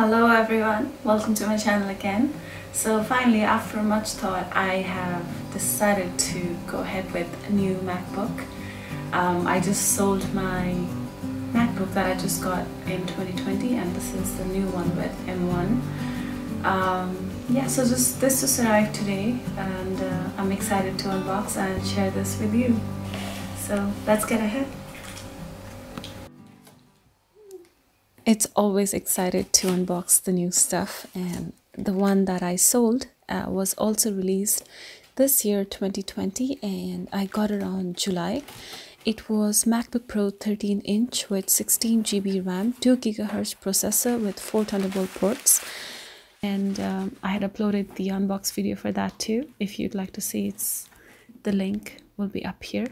Hello everyone, welcome to my channel again. So finally after much thought I have decided to go ahead with a new MacBook. Um, I just sold my MacBook that I just got in 2020 and this is the new one with M1. Um, yeah, so just this just arrived today and uh, I'm excited to unbox and share this with you. So let's get ahead. It's always excited to unbox the new stuff and the one that I sold uh, was also released this year 2020 and I got it on July. It was MacBook Pro 13 inch with 16 GB RAM, 2 GHz processor with 4 Thunderbolt ports and um, I had uploaded the unbox video for that too. If you'd like to see it's the link will be up here.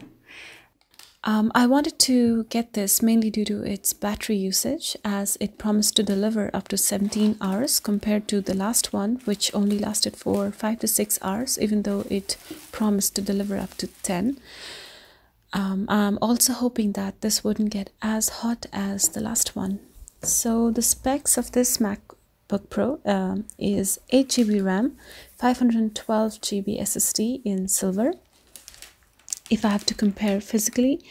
Um, I wanted to get this mainly due to its battery usage as it promised to deliver up to 17 hours compared to the last one which only lasted for 5 to 6 hours even though it promised to deliver up to 10. Um, I'm also hoping that this wouldn't get as hot as the last one. So the specs of this MacBook Pro um, is 8 GB RAM, 512 GB SSD in silver, if I have to compare physically,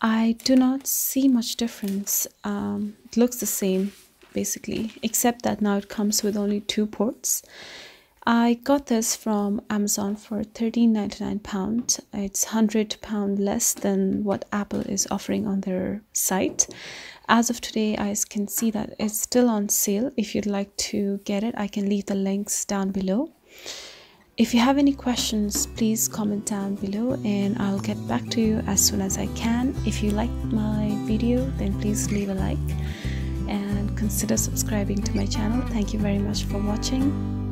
I do not see much difference. Um, it looks the same basically, except that now it comes with only two ports. I got this from Amazon for £13.99. It's £100 less than what Apple is offering on their site. As of today, I can see that it's still on sale. If you'd like to get it, I can leave the links down below. If you have any questions, please comment down below and I'll get back to you as soon as I can. If you liked my video, then please leave a like and consider subscribing to my channel. Thank you very much for watching.